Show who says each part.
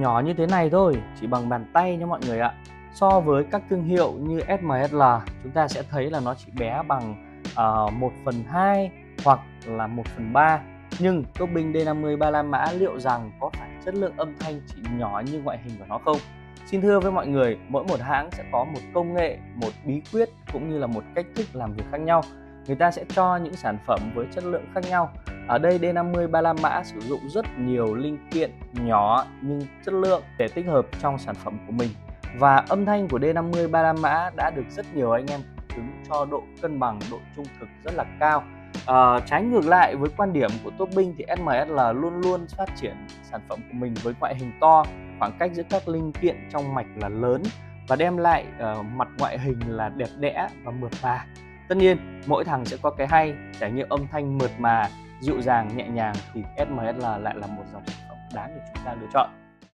Speaker 1: nhỏ như thế này thôi chỉ bằng bàn tay nha mọi người ạ so với các thương hiệu như SMSL chúng ta sẽ thấy là nó chỉ bé bằng ờ, uh, 1 phần 2 hoặc là 1 phần 3 nhưng Topbing D50 35 mã liệu rằng có phải chất lượng âm thanh chỉ nhỏ như ngoại hình của nó không? Xin thưa với mọi người, mỗi một hãng sẽ có một công nghệ, một bí quyết cũng như là một cách thức làm việc khác nhau. Người ta sẽ cho những sản phẩm với chất lượng khác nhau. Ở đây D50 35 mã sử dụng rất nhiều linh kiện nhỏ nhưng chất lượng để tích hợp trong sản phẩm của mình. Và âm thanh của D50 35 mã đã được rất nhiều anh em chứng cho độ cân bằng, độ trung thực rất là cao À, trái ngược lại với quan điểm của Topping thì SMSL luôn luôn phát triển sản phẩm của mình với ngoại hình to, khoảng cách giữa các linh kiện trong mạch là lớn và đem lại uh, mặt ngoại hình là đẹp đẽ và mượt mà. Tất nhiên, mỗi thằng sẽ có cái hay, trải nghiệm âm thanh mượt mà, dịu dàng, nhẹ nhàng thì SMSL lại là một dòng sản phẩm đáng để chúng ta lựa chọn.